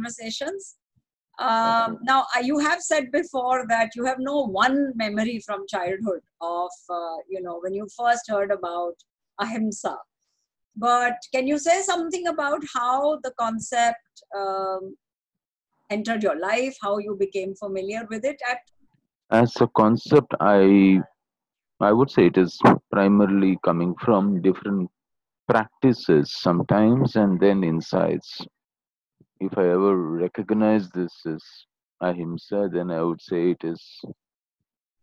Conversations. Um, now, uh, you have said before that you have no one memory from childhood of, uh, you know, when you first heard about Ahimsa. But can you say something about how the concept um, entered your life, how you became familiar with it at as a concept i i would say it is primarily coming from different practices sometimes and then insights if i ever recognize this as ahimsa then i would say it is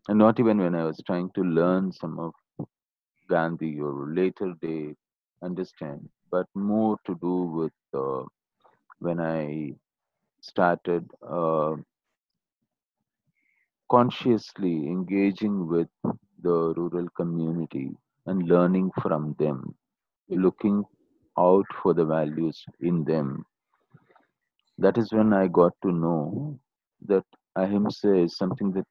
and not even when i was trying to learn some of gandhi or later day understand but more to do with uh, when i started uh, consciously engaging with the rural community and learning from them, Mm. looking out for the values in them. That is when I got to know hmm. that ahimsa is something that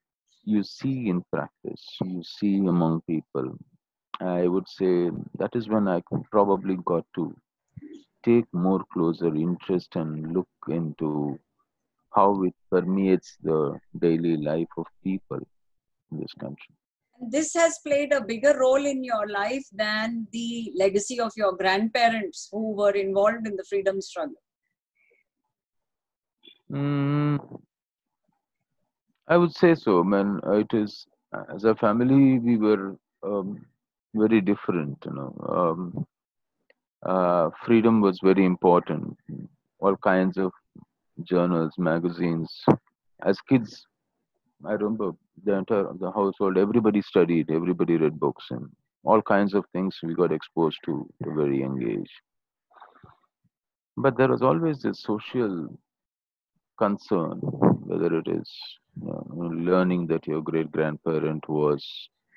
you see in practice, you see among people. I would say that is when I probably got to take more closer interest and look into how it permeates the daily life of people in this country. this has played a bigger role in your life than the legacy of your grandparents who were involved in the freedom struggle. Mm, I would say so, man. It is as a family we were um, very different. You know, um, uh, freedom was very important. All kinds of journals, magazines. As kids, I remember the entire the household. Everybody studied. Everybody read books and all kinds of things we got exposed to a very young age. But there was always this social concern, whether it is learning that your great grandparent was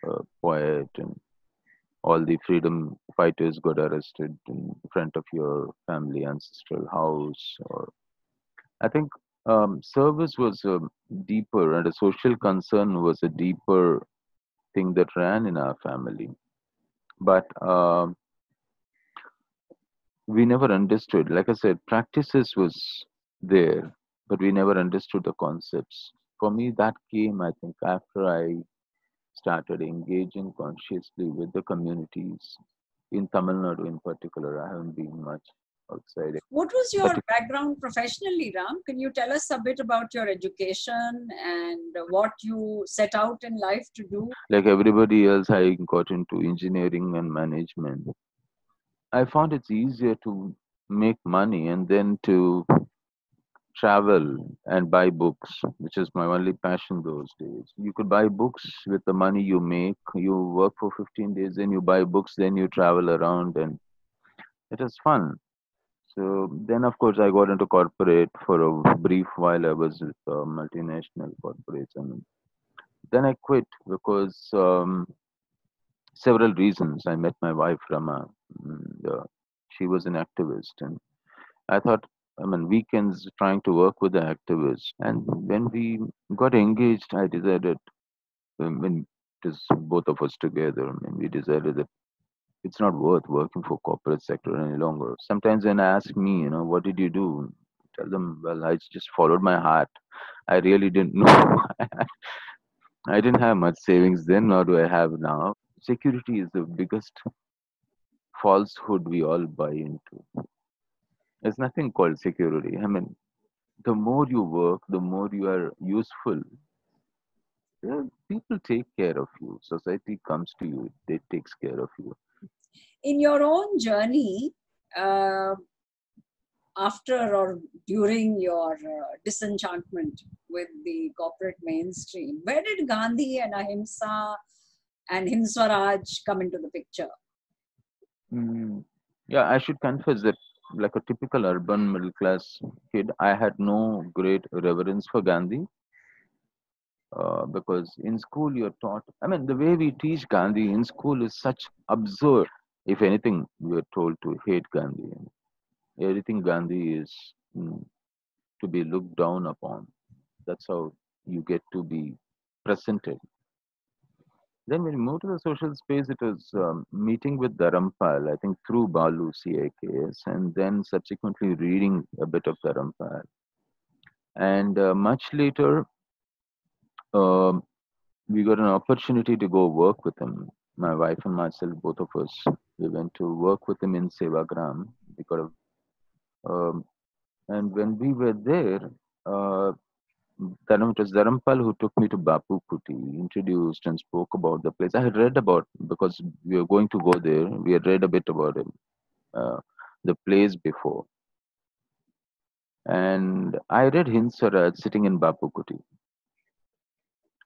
a poet and all the freedom fighters got arrested in front of your family ancestral house or i think um, service was a deeper and a social concern was a deeper thing that ran in our family. But um, we never understood. Like i said practices was there but we never understood the concepts for me that came i think after i started engaging consciously with the communities in tamil nadu in particular i haven't been much outside. What was your But- background professionally, Ram? Can you tell us a bit about your education and what you set out in life to do? like everybody else i got into engineering and management i found it's easier to make money and then to travel and buy books which is my only passion those days. You could buy books with the money you make. You work for 15 days then you buy books then you travel around and it was fun. So then of course i got into corporate for a brief while. I was with a multinational corporation. then i quit because um, several reasons. I met my wife rama and, uh, she was an activist and i thought i mean weekends trying to work with the activists. And when we got engaged i decided it is both of us together. I mean we decided that it's not worth working for corporate sector any longer. Sometimes when they ask me you know what did you do? Tell them well i just followed my heart. I really didn't know. I didn't have much savings then nor do i have now. Security is the biggest falsehood we all buy into there's nothing called security. I mean the more you work the more you are useful. Yeah, people take care of you. Society comes to you they takes care of you. In your own journey, uh, after or during your uh, disenchantment with the corporate mainstream, where did Gandhi and Ahimsa and Hind Swaraj come into the picture? Mm, yeah, I should confess that, like a typical urban middle class kid, I had no great reverence for Gandhi uh, because in school you're taught. I mean, the way we teach Gandhi in school is such absurd. If anything, we are told to hate Gandhi. Everything Gandhi is mm, to be looked down upon. That's how you get to be presented. Then when we moved to the social space, it was um, meeting with Dharampal, I think through Balu CIKS, and then subsequently reading a bit of Dharampal. And uh, much later, um, we got an opportunity to go work with him. My wife and myself, both of us, we went to work with him in Sevagram. We got a, um, and when we were there, uh, then it was Dharampal who took me to Bapu Kuti, introduced and spoke about the place. I had read about because we were going to go there. We had read a bit about him, uh, the place before, and I read Hind Swaraj sitting in Bapu Kuti,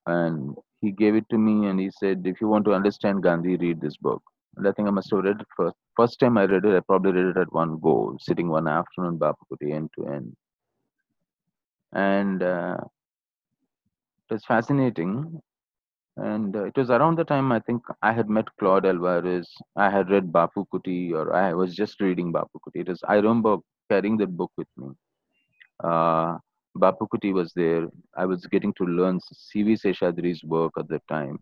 and he gave it to me and he said, "If you want to understand Gandhi, read this book." And I think I must have read it first. First time I read it, I probably read it at one go, sitting one afternoon Bapu Kuti end to end and uh, it was fascinating. And uh, it was around the time I think I had met Claude Alvares. I had read Bapu Kuti, or I was just reading Bapu Kuti. It was I remember carrying that book with me. Uh, Bapu Kuti was there. I was getting to learn C.V. Seshadri's work at that time,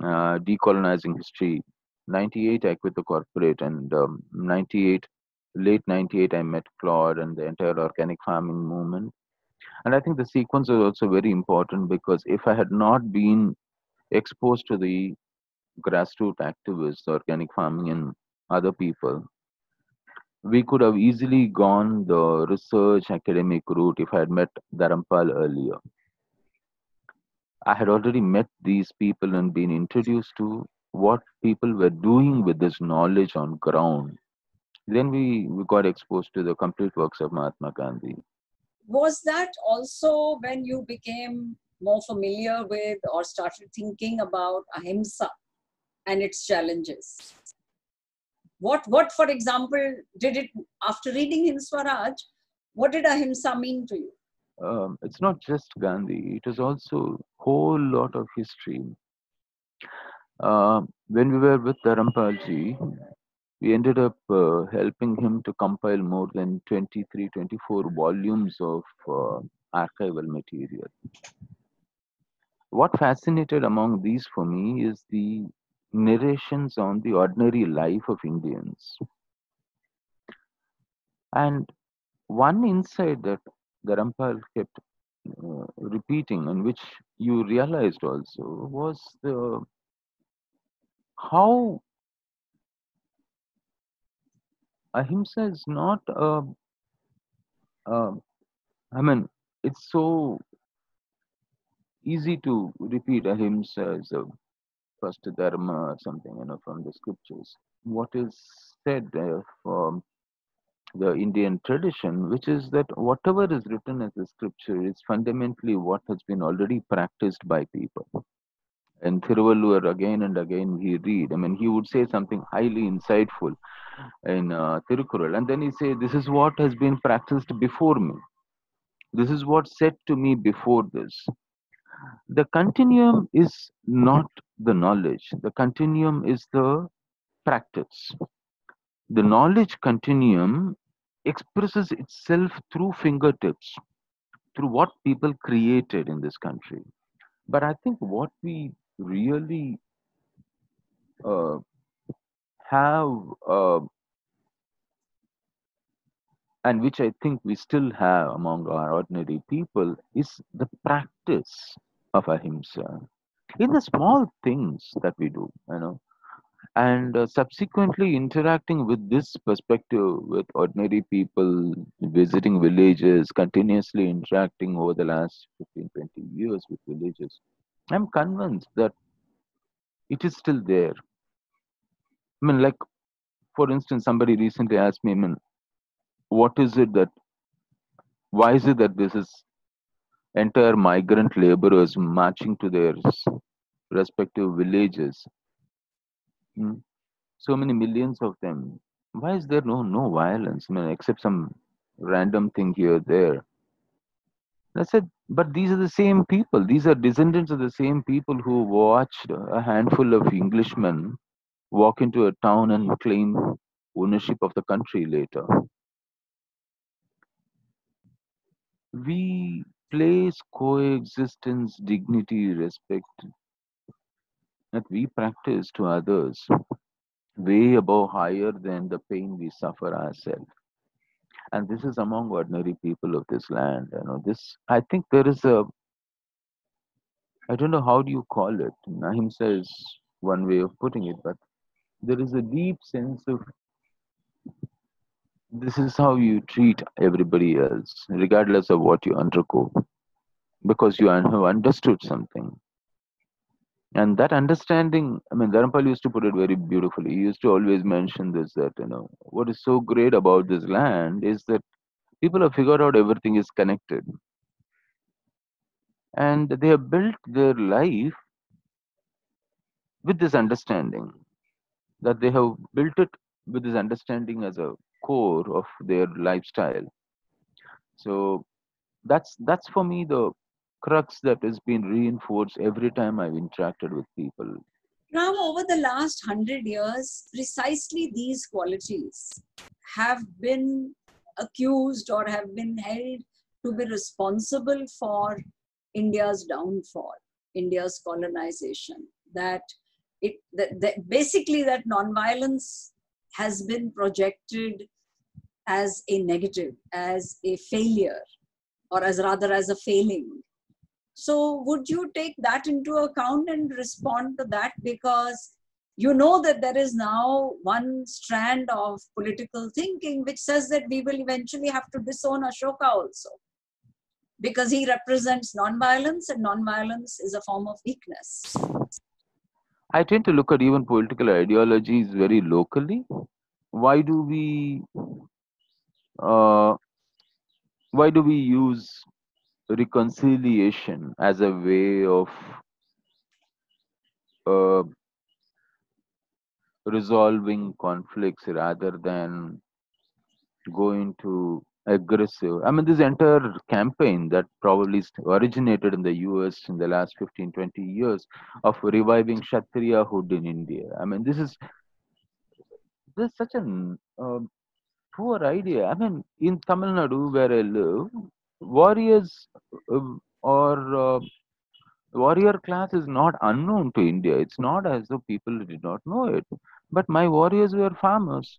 uh, decolonizing history. 98, I quit the corporate, and um, 98, late 98, I met Claude and the entire organic farming movement and I think the sequence is also very important because if I had not been exposed to the grassroots activists, organic farming, and other people, we could have easily gone the research academic route if I had met Dharampal earlier. I had already met these people and been introduced to what people were doing with this knowledge on ground. Then we, we got exposed to the complete works of Mahatma Gandhi was that also when you became more familiar with or started thinking about ahimsa and its challenges? What what for example did it after reading Hind Swaraj what did ahimsa mean to you? Um, it's not just gandhi it is also whole lot of history. Uh, when we were with Dharampalji, we ended up uh, helping him to compile more than 23 24 volumes of uh, archival material. What fascinated among these for me is the narrations on the ordinary life of indians. And one insight that Dharampal kept uh, repeating and which you realized also was the how ahimsa is not a, a I mean, it's so easy to repeat ahimsa as a first dharma or something, you know, from the scriptures. What is said uh, from the Indian tradition, which is that whatever is written as a scripture is fundamentally what has been already practiced by people. And Thiruvalluvar again and again we read. I mean, he would say something highly insightful in uh, Tirukural, and then he say, "This is what has been practiced before me. This is what said to me before this." The continuum is not the knowledge. The continuum is the practice. The knowledge continuum expresses itself through fingertips, through what people created in this country. But I think what we really uh, have, uh, and which I think we still have among our ordinary people, is the practice of ahimsa in the small things that we do, you know. And uh, subsequently interacting with this perspective with ordinary people, visiting villages, continuously interacting over the last 15, 20 years with villages, I'm convinced that it is still there. I mean, like, for instance, somebody recently asked me, I mean, what is it that, why is it that this is entire migrant laborers marching to their respective villages? Hmm? So many millions of them. Why is there no no violence? I mean, except some random thing here there. I said, but these are the same people. These are descendants of the same people who watched a handful of Englishmen walk into a town and claim ownership of the country later. We place coexistence, dignity, respect that we practice to others way above higher than the pain we suffer ourselves. And this is among ordinary people of this land. You know, this I think there is a I don't know how do you call it. Ahimsa says one way of putting it, but there is a deep sense of this is how you treat everybody else, regardless of what you undergo, because you have understood something. And that understanding, I mean, Dharampal used to put it very beautifully. He used to always mention this that, you know, what is so great about this land is that people have figured out everything is connected. And they have built their life with this understanding that they have built it with this understanding as a core of their lifestyle so that's that's for me the crux that has been reinforced every time i've interacted with people Ram, over the last hundred years, precisely these qualities have been accused or have been held to be responsible for India's downfall, India's colonization. That it that, that basically that nonviolence has been projected as a negative, as a failure, or as rather as a failing. So, would you take that into account and respond to that? Because you know that there is now one strand of political thinking which says that we will eventually have to disown Ashoka also. Because he represents non-violence, and non-violence is a form of weakness. I tend to look at even political ideologies very locally. Why do we uh, why do we use reconciliation as a way of uh, resolving conflicts rather than going to aggressive i mean this entire campaign that probably originated in the us in the last 15 20 years of reviving kshatriyahood in india i mean this is this is such an um, poor idea. I mean, in Tamil Nadu, where I live, warriors uh, or uh, warrior class is not unknown to India. It's not as though people did not know it. But my warriors were farmers.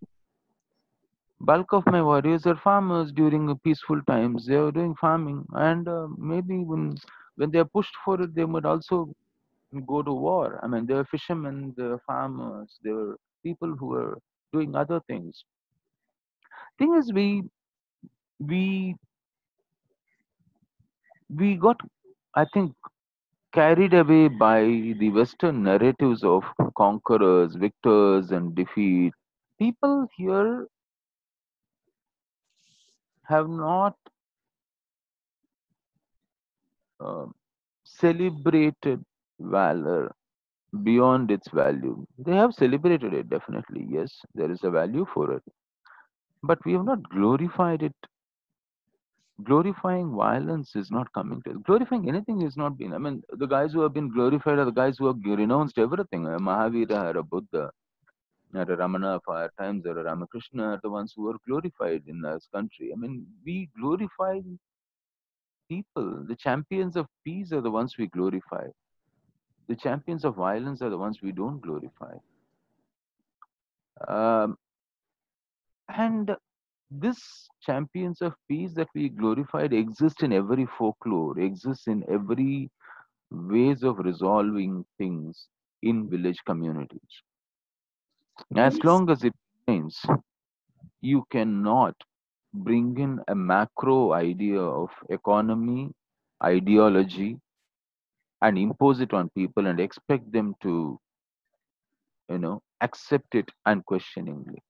Bulk of my warriors are farmers during peaceful times. They are doing farming, and uh, maybe when when they are pushed for it, they might also go to war. I mean, they were fishermen, they were farmers, they were people who were doing other things thing is we we we got i think carried away by the western narratives of conquerors victors and defeat people here have not uh, celebrated valor beyond its value. They have celebrated it definitely yes there is a value for it. But we have not glorified it. Glorifying violence is not coming to glorifying anything is not been i mean the guys who have been glorified are the guys who have renounced everything mahavira or a buddha or a ramana for our times or ramakrishna are the ones who are glorified in this country. I mean we glorify people. The champions of peace are the ones we glorify. The champions of violence are the ones we don't glorify. Um, and this champions of peace that we glorified exist in every folklore, exists in every ways of resolving things in village communities. As long as it remains, you cannot bring in a macro idea of economy, ideology, and impose it on people and expect them to, you know, accept it unquestioningly.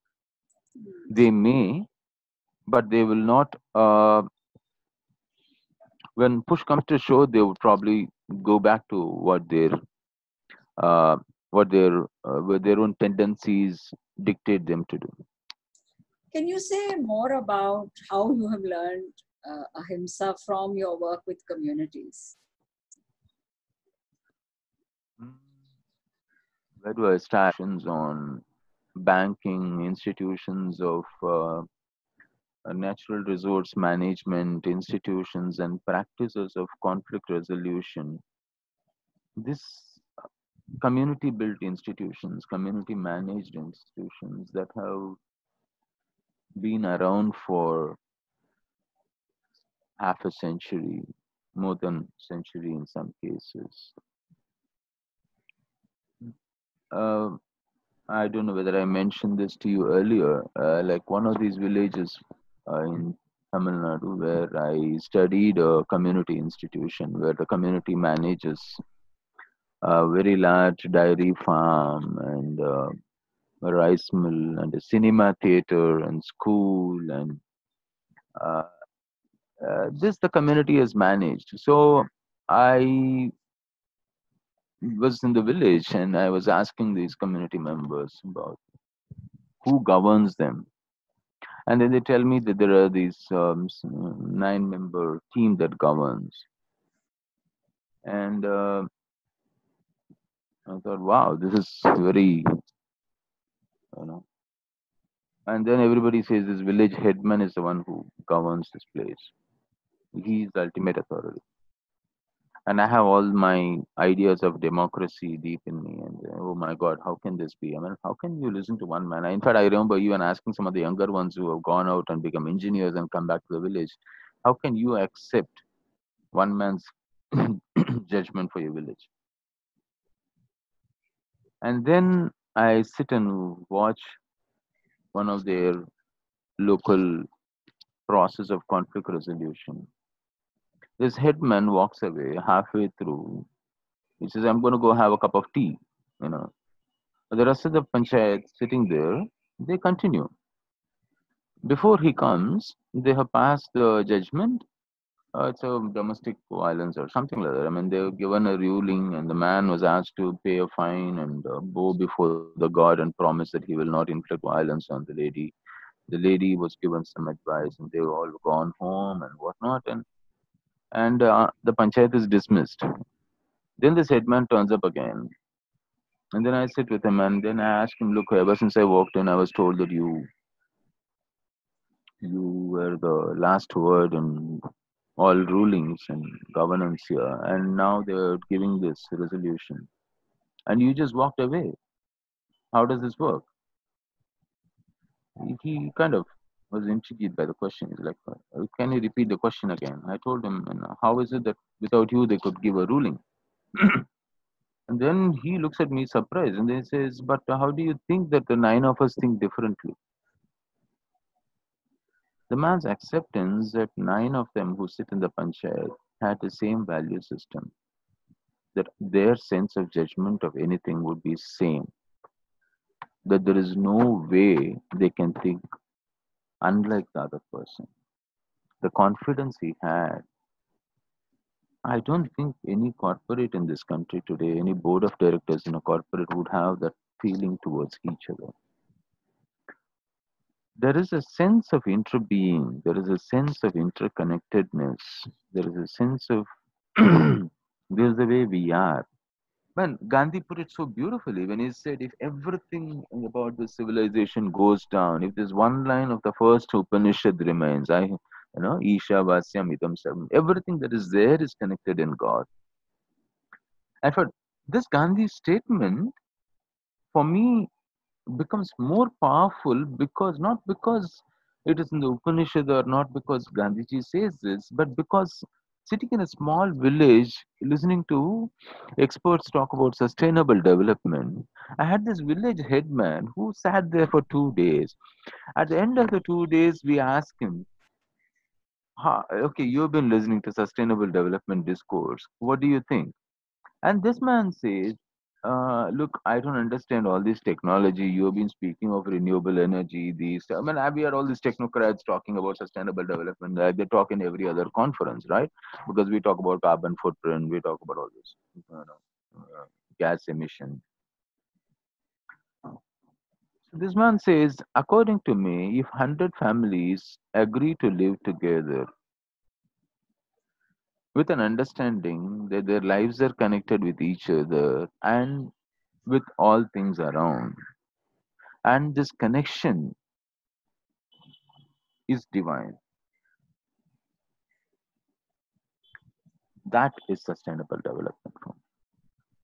They may but they will not uh, when push comes to shove they would probably go back to what their uh, what their uh, what their own tendencies dictate them to do can you say more about how you have learned uh, ahimsa from your work with communities hmm. where do i start on banking, institutions of uh, natural resource management, institutions, and practices of conflict resolution. This community built institutions, community managed institutions that have been around for half a century, more than century in some cases. Uh, I don't know whether I mentioned this to you earlier. Uh, like one of these villages uh, in Tamil Nadu, where I studied a community institution where the community manages a very large dairy farm and a rice mill and a cinema theater and school and uh, uh, this the community has managed. So I was in the village and I was asking these community members about who governs them. And then they tell me that there are these um, nine member team that governs. And uh, I thought, wow, this is very, you know. And then everybody says this village headman is the one who governs this place. He is the ultimate authority and I have all my ideas of democracy deep in me. And oh my God, how can this be? I mean, how can you listen to one man? In fact, I remember even asking some of the younger ones who have gone out and become engineers and come back to the village, how can you accept one man's judgment for your village? And then I sit and watch one of their local process of conflict resolution this headman walks away halfway through. He says, I'm going to go have a cup of tea. You know, the rest of the panchayat sitting there, they continue. Before he comes, they have passed the judgment. Uh, it's a domestic violence or something like that. I mean, they were given a ruling, and the man was asked to pay a fine and uh, bow before the god and promise that he will not inflict violence on the lady. The lady was given some advice, and they were all gone home and whatnot. And and uh, the panchayat is dismissed. Then this headman turns up again. And then I sit with him and then I ask him, look, ever since I walked in, I was told that you you were the last word in all rulings and governance here. And now they're giving this resolution. And you just walked away. How does this work? He kind of was intrigued by the question. He's like, uh, can you repeat the question again? I told him, how is it that without you they could give a ruling? and then he looks at me surprised and then he says, but how do you think that the nine of us think differently? The man's acceptance that nine of them who sit in the panchayat had the same value system, that their sense of judgment of anything would be same, that there is no way they can think unlike the other person. The confidence he had. I don't think any corporate in this country today, any board of directors in a corporate would have that feeling towards each other. There is a sense of interbeing, there is a sense of interconnectedness, there is a sense of this is the way we are. Man, Gandhi put it so beautifully when he said, if everything about the civilization goes down, if there's one line of the first Upanishad remains, I, you know, Isha Vasyam Idam Sarvam, everything that is there is connected in God. And for this Gandhi statement, for me, becomes more powerful because not because it is in the Upanishad or not because Gandhiji says this, but because sitting in a small village listening to experts talk about sustainable development i had this village headman who sat there for two days. At the end of the two days we asked him okay you've been listening to sustainable development discourse. What do you think? And this man says uh, look, I don't understand all this technology. You've been speaking of renewable energy. These, I mean, we are all these technocrats talking about sustainable development. Uh, they talk in every other conference, right? Because we talk about carbon footprint, we talk about all this, you know, uh, gas emission. So this man says, according to me, if 100 families agree to live together with an understanding that their lives are connected with each other and with all things around. And this connection is divine. That is sustainable development.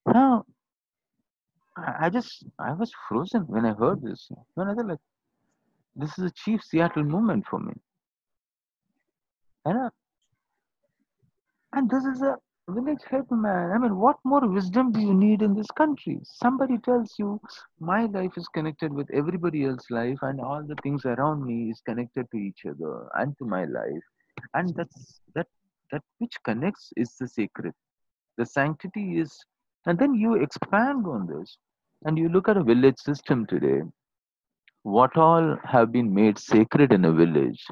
Now, I, just I was frozen when I heard this. When I thought like this is a chief Seattle moment for me. And and this is a village headman. I mean, what more wisdom do you need in this country? Somebody tells you my life is connected with everybody else's life, and all the things around me is connected to each other and to my life, and that's that that which connects is the sacred. The sanctity is, and then you expand on this, and you look at a village system today. What all have been made sacred in a village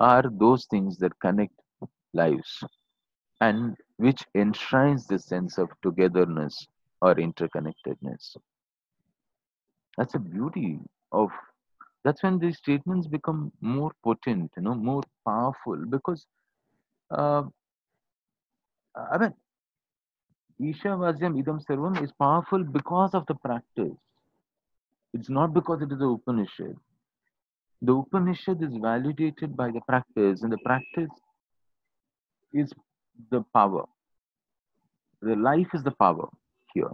are those things that connect lives and which enshrines the sense of togetherness or interconnectedness. That's a beauty of that's when these statements become more potent, you know, more powerful because uh, I mean Isha Idam Sarvam is powerful because of the practice. It's not because it is the Upanishad. The Upanishad is validated by the practice, and the practice is the power. The life is the power here.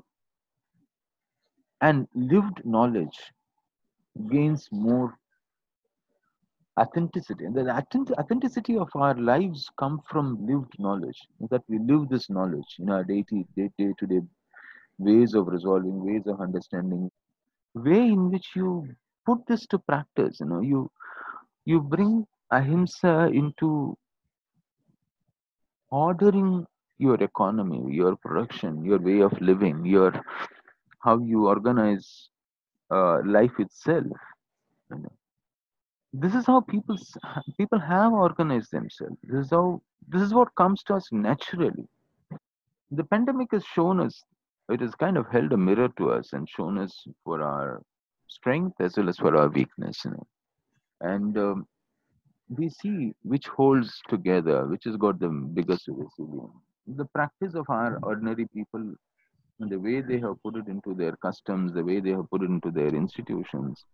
And lived knowledge gains more authenticity. And the authenticity of our lives come from lived knowledge, that we live this knowledge in our day-to-day ways of resolving, ways of understanding, way in which you put this to practice. You know, you you bring ahimsa into ordering your economy, your production, your way of living, your how you organize uh, life itself. You know. This is how people people have organized themselves. This is how this is what comes to us naturally. The pandemic has shown us it has kind of held a mirror to us and shown us for our strength as well as for our weakness. You know, and um, we see which holds together, which has got the biggest resilience. The practice of our mm-hmm. ordinary people, and the way they have put it into their customs, the way they have put it into their institutions,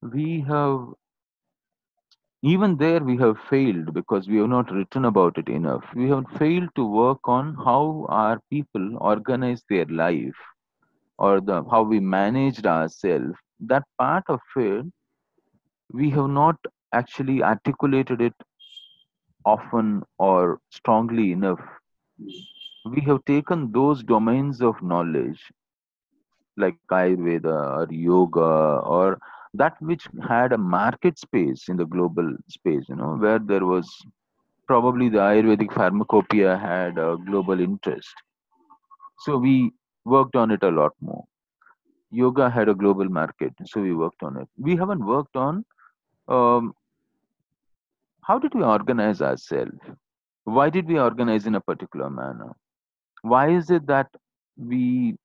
we have, even there, we have failed because we have not written about it enough. We have failed to work on how our people organize their life or the how we managed ourselves. That part of it, we have not actually articulated it often or strongly enough. We have taken those domains of knowledge like Ayurveda or yoga or that which had a market space in the global space, you know, where there was probably the Ayurvedic pharmacopoeia had a global interest. So we worked on it a lot more. Yoga had a global market, so we worked on it. We haven't worked on um, how did we organize ourselves? Why did we organize in a particular manner? Why is it that we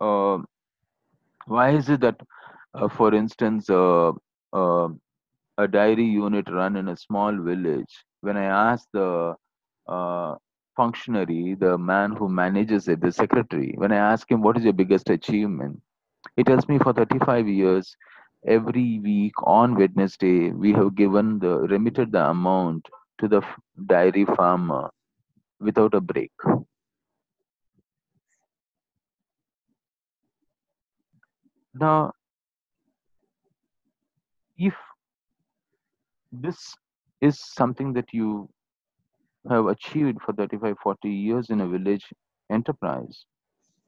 uh, why is it that uh, for instance uh, uh, a dairy unit run in a small village when i ask the uh, functionary the man who manages it the secretary when i ask him what is your biggest achievement he tells me for 35 years every week on wednesday we have given the remitted the amount to the dairy farmer without a break. Now if this is something that you have achieved for 35 40 years in a village enterprise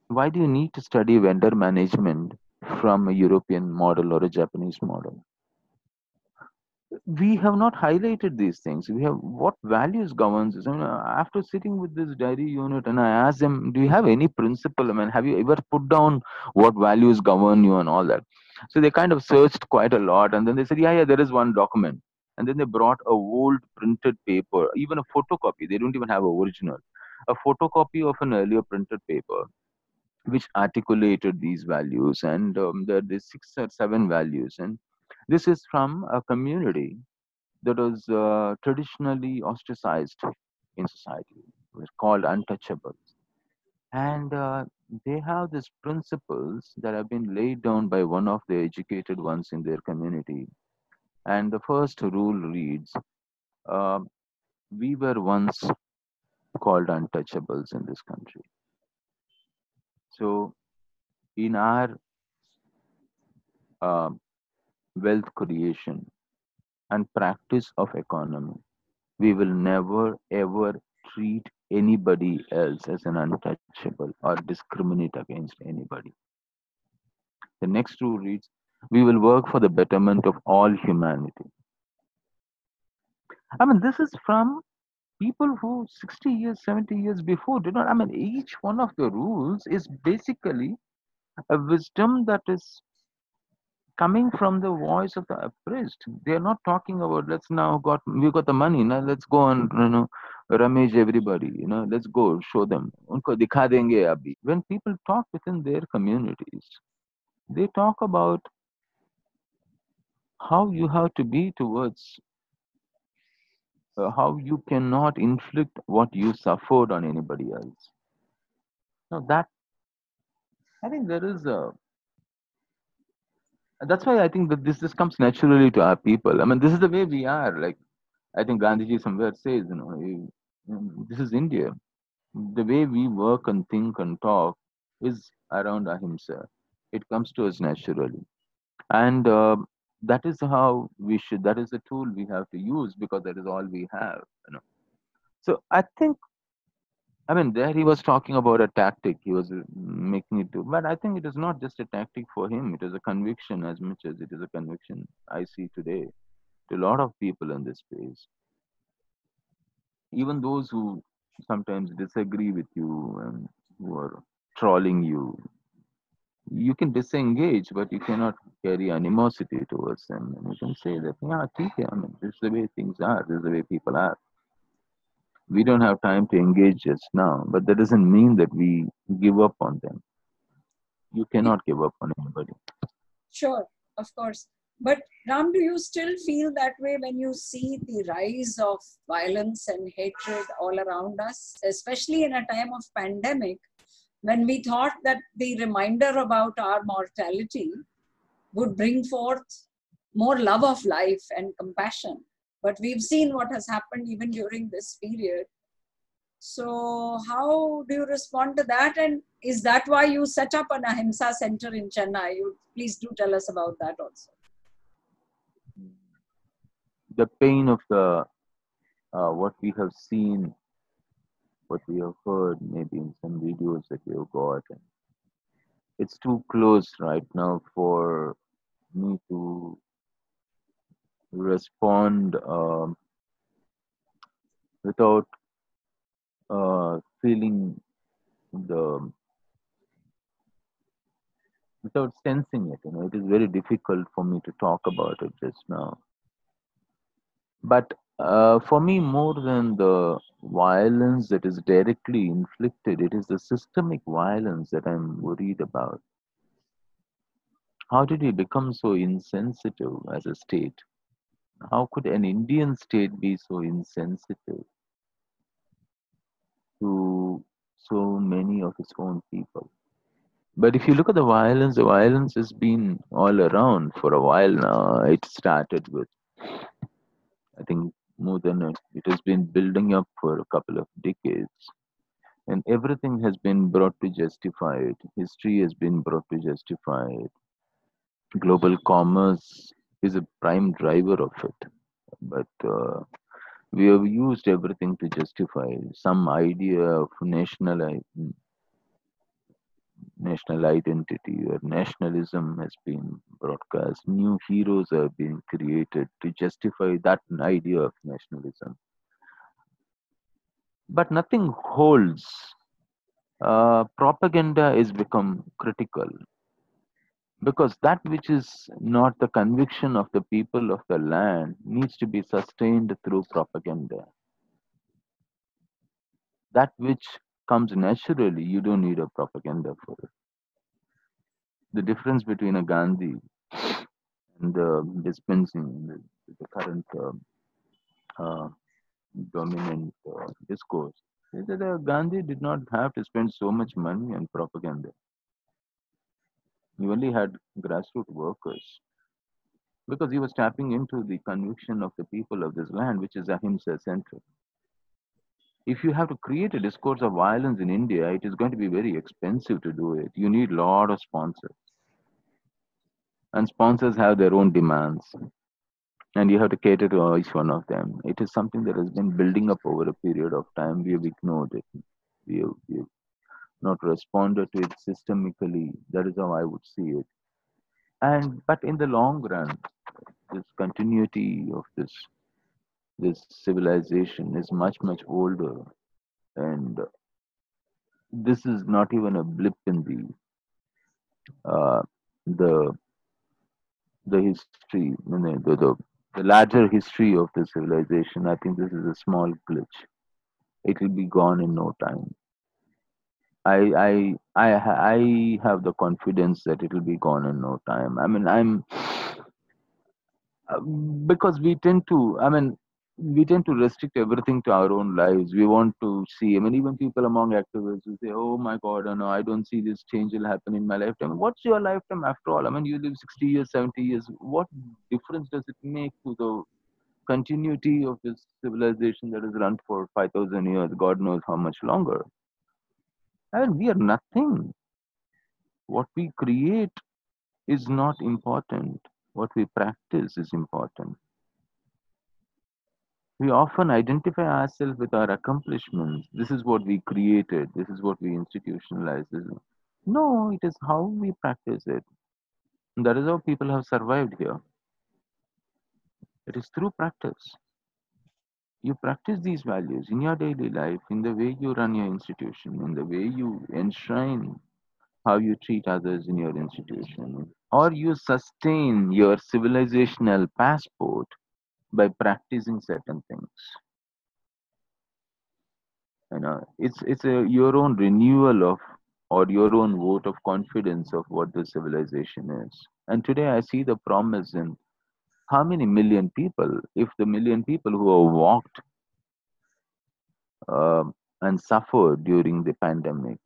why do you need to study vendor management from a european model or a japanese model. We have not highlighted these things. We have what values governs this? I mean, after sitting with this diary unit and i asked them do you have any principle? I mean have you ever put down what values govern you and all that? So they kind of searched quite a lot and then they said yeah yeah there is one document. And then they brought a old printed paper even a photocopy. They don't even have original. A photocopy of an earlier printed paper which articulated these values and um, there are six or seven values. And this is from a community that was uh, traditionally ostracized in society. We're called untouchables. And uh, they have these principles that have been laid down by one of the educated ones in their community. And the first rule reads uh, we were once called untouchables in this country so in our uh, wealth creation and practice of economy, we will never ever treat anybody else as an untouchable or discriminate against anybody. The next rule reads, we will work for the betterment of all humanity. I mean, this is from people who 60 years, 70 years before did not, I mean, each one of the rules is basically a wisdom that is coming from the voice of the oppressed. They are not talking about let's now got we got the money now let's go and you know ramage everybody you know let's go show them. When people talk within their communities, they talk about how you have to be towards uh, how you cannot inflict what you suffered on anybody else. Now that I think there is a that's why I think that this this comes naturally to our people. I mean, this is the way we are. Like I think Gandhiji somewhere says, you know, you, this is India. The way we work and think and talk is around ahimsa. It comes to us naturally, and uh, that is how we should. That is the tool we have to use because that is all we have. You know. So I think I mean, there he was talking about a tactic. He was uh, making it do, but I think it is not just a tactic for him. It is a conviction as much as it is a conviction I see today to a lot of people in this space. Even those who sometimes disagree with you and who are trolling you, you can disengage, but you cannot carry animosity towards them. And you can say that, yeah, okay, I mean, this is the way things are. This is the way people are we don't have time to engage just now, but that doesn't mean that we give up on them. You cannot give up on anybody. Sure, of course. But Ram, do you still feel that way when you see the rise of violence and hatred all around us, especially in a time of pandemic, when we thought that the reminder about our mortality would bring forth more love of life and compassion? But we've seen what has happened even during this period. So, how do you respond to that? And is that why you set up an Ahimsa center in Chennai? You please do tell us about that also. The pain of the uh, what we have seen, what we have heard, maybe in some videos that we have got, and it's too close right now for me to respond um, without uh, feeling the without sensing it you know. It is very difficult for me to talk about it just now. But uh, for me more than the violence that is directly inflicted it is the systemic violence that i'm worried about how did we become so insensitive as a state how could an Indian state be so insensitive to so many of its own people? But if you look at the violence, the violence has been all around for a while now. It started with, I think, more than a, it has been building up for a couple of decades. And everything has been brought to justify it. History has been brought to justify it. Global commerce is a prime driver of it. But uh, we have used everything to justify some idea of national national identity or nationalism has been broadcast. New heroes are being created to justify that idea of nationalism. But nothing holds. Uh, propaganda is become critical because that which is not the conviction of the people of the land needs to be sustained through propaganda. That which comes naturally, you don't need a propaganda for it. The difference between a Gandhi and the dispensing, the, the current uh, uh, dominant uh, discourse, is that uh, Gandhi did not have to spend so much money on propaganda he only had grassroots workers because he was tapping into the conviction of the people of this land, which is ahimsa centric. If you have to create a discourse of violence in India, it is going to be very expensive to do it. You need a lot of sponsors. And sponsors have their own demands. And you have to cater to each one of them. It is something that has been building up over a period of time. We have ignored it. We have, we have not responded to it systemically. That is how I would see it. And but in the long run, this continuity of this this civilization is much much older and this is not even a blip in the uh, the the history the, the, the larger history of the civilization. I think this is a small glitch. It will be gone in no time. I i i i have the confidence that it will be gone in no time. I mean i'm uh, because we tend to i mean we tend to restrict everything to our own lives. We want to see, I mean, even people among activists who say, oh my God, no, I don't see this change will happen in my lifetime. What's your lifetime after all? I mean, you live 60 years, 70 years. What difference does it make to the continuity of this civilization that has run for 5,000 years, God knows how much longer? I mean, we are nothing. What we create is not important. What we practice is important we often identify ourselves with our accomplishments. This is what we created. This is what we institutionalized. No, it is how we practice it. That is how people have survived here. It is through practice. You practice these values in your daily life, in the way you run your institution, in the way you enshrine how you treat others in your institution, or you sustain your civilizational passport by practicing certain things. You know it's it's a your own renewal of or your own vote of confidence of what the civilization is. And today i see the promise in how many million people if the million people who have walked uh, and suffered during the pandemic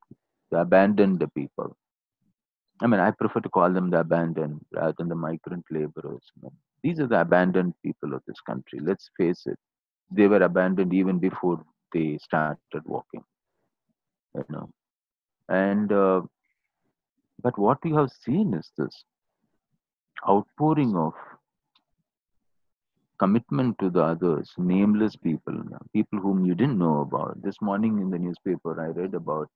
the abandoned the people. I mean i prefer to call them the abandoned rather than the migrant laborers these are the abandoned people of this country. Let's face it. They were abandoned even before they started walking. You know, and uh, but what we have seen is this outpouring of commitment to the others, nameless people, people whom you didn't know about. This morning in the newspaper, I read about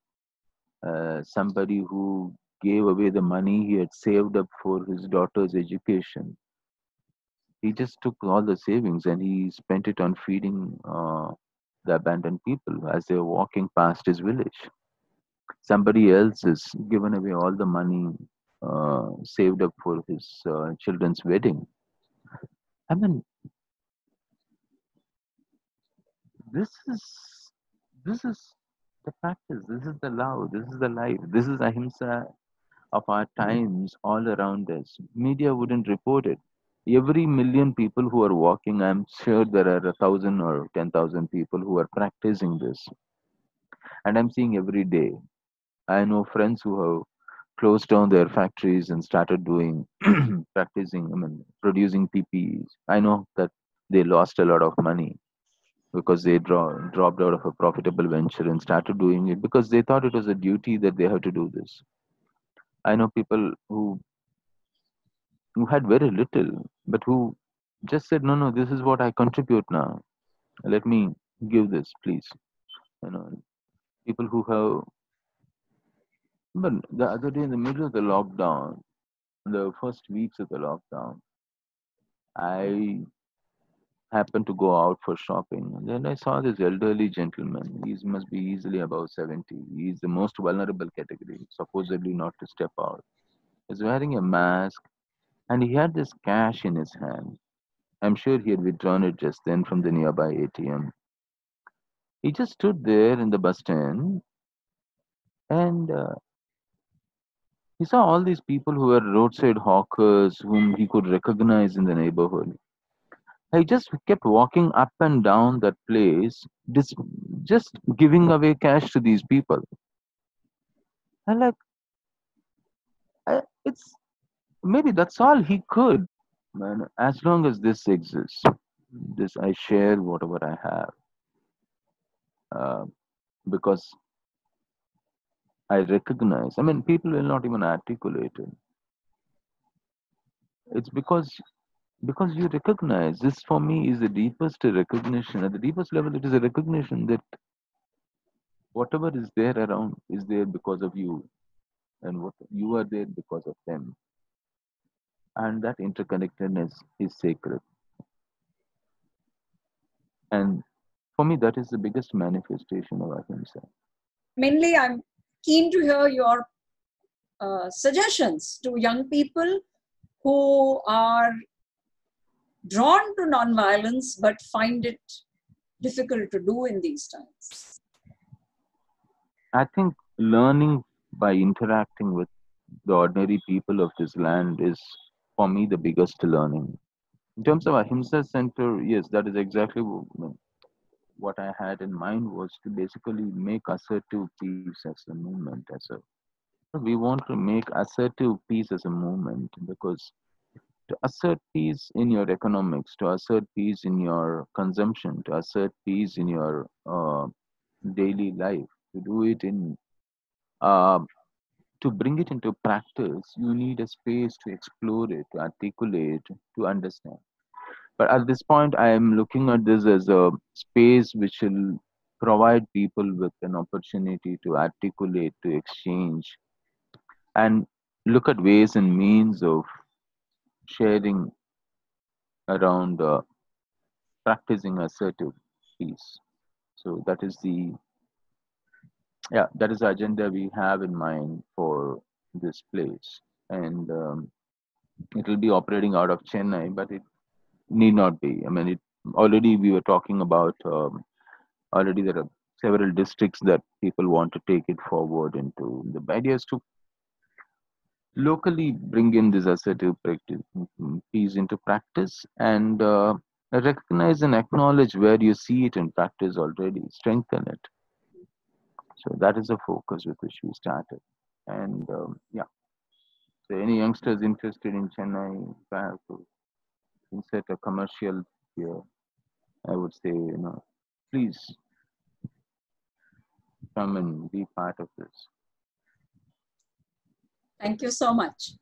uh, somebody who gave away the money he had saved up for his daughter's education he just took all the savings and he spent it on feeding uh, the abandoned people as they were walking past his village. Somebody else has given away all the money uh, saved up for his uh, children's wedding. I mean, this is this is the practice. This is the love. This is the life. This is ahimsa of our times all around us. Media wouldn't report it every million people who are walking, I'm sure there are a thousand or 10,000 people who are practicing this. And I'm seeing every day. I know friends who have closed down their factories and started doing practicing, I mean, producing PPEs. I know that they lost a lot of money because they draw, dropped out of a profitable venture and started doing it because they thought it was a duty that they have to do this. I know people who who had very little, but who just said, no, no, this is what I contribute now. Let me give this, please. You know, people who have. But the other day, in the middle of the lockdown, the first weeks of the lockdown, I happened to go out for shopping. And then I saw this elderly gentleman. He must be easily about 70. He's the most vulnerable category, supposedly not to step out. He's wearing a mask and he had this cash in his hand. I'm sure he had withdrawn it just then from the nearby ATM. He just stood there in the bus stand and uh, he saw all these people who were roadside hawkers whom he could recognize in the neighborhood. He just kept walking up and down that place, just, just giving away cash to these people. And like, it's maybe that's all he could man as long as this exists this i share whatever i have uh, because I recognize. I mean, people will not even articulate it. It's because because you recognize this for me is the deepest recognition at the deepest level it is a recognition that whatever is there around is there because of you and what you are there because of them and that interconnectedness is sacred and for me that is the biggest manifestation of ahimsa mainly i'm keen to hear your uh, suggestions to young people who are drawn to nonviolence but find it difficult to do in these times? I think learning by interacting with the ordinary people of this land is, for me, the biggest learning. In terms of Ahimsa Center, yes, that is exactly what I had in mind was to basically make assertive peace as a movement. As a, we want to make assertive peace as a movement because to assert peace in your economics, to assert peace in your consumption, to assert peace in your uh, daily life, to do it in, uh, to bring it into practice, you need a space to explore it, to articulate, to understand. But at this point, I am looking at this as a space which will provide people with an opportunity to articulate, to exchange, and look at ways and means of sharing around uh, practicing assertive peace. So that is the yeah that is the agenda we have in mind for this place, and um, it will be operating out of Chennai, but it need not be. I mean, it already we were talking about um, already there are several districts that people want to take it forward into. The idea is to locally bring in this assertive practice, peace into practice and uh, recognize and acknowledge where you see it in practice already, strengthen it. So that is the focus with which we started. And um, yeah, so any youngsters interested in Chennai, if I have to insert a commercial here, I would say, you know, please come and be part of this. Thank you so much.